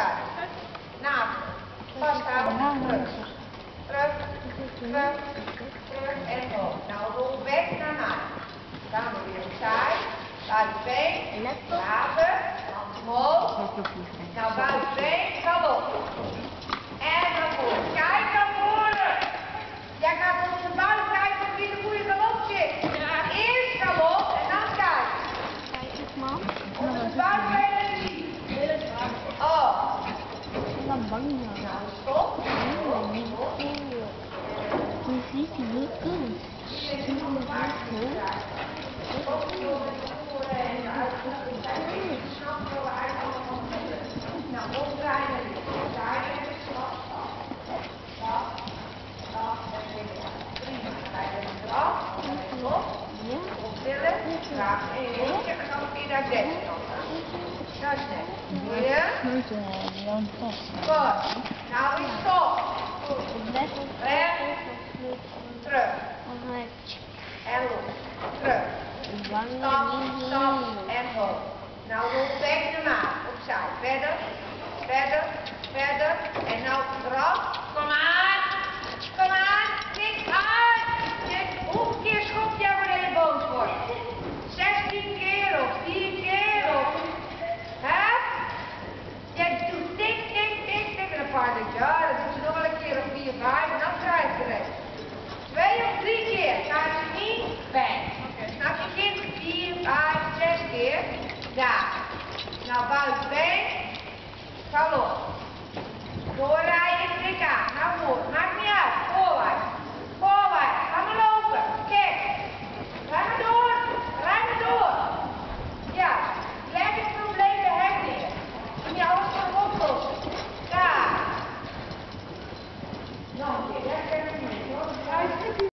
opzij. Naast. Vasthouden. Terug. Terug. Terug. Terug en op. Nou, rol weg naar mij. Dan weer opzij. Buitenbeen. Laten. Hand omhoog. Nou, buitenbeen. Galop. En naar voren. Kijk naar voren. Jij gaat op de buik kijken of je in de goede galop zit. Eerst galop en dan kijken. Kijk eens, man. Op de buik ben je niet. Oh. Dan bang ja. Nou, stop. Je ziet die niet in. Je ziet die niet in. Nou, omdraaien en omdraaien en stap, stap. Stap, stap en weer Prima. Kijk even eraf. Even op. Ja. Optillen. Graag één rondje en dan weer naar aan. Dat is. Goed. Nou, stop. Recht. Terug. En los. Terug. Stap, stap en hoog. Nou, rol weg naar maat. Opzij. Verder. Verder. Verder. En nou eraf. Ik, ja, dat doet ze nog wel een keer of 4, 5 en dan krijg je het. Twee of drie keer. Gaat je niet? Bang. Snap je kind? Vier, vijf, zes keer. Daar. Nou, buitenbeen. Galop. Doorrijden, Daar. Nog een